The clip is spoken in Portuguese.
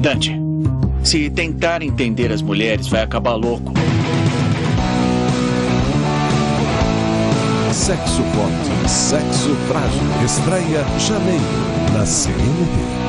Dante, se tentar entender as mulheres, vai acabar louco. Sexo Forte, Sexo Frágil. Estreia janeiro na CNT.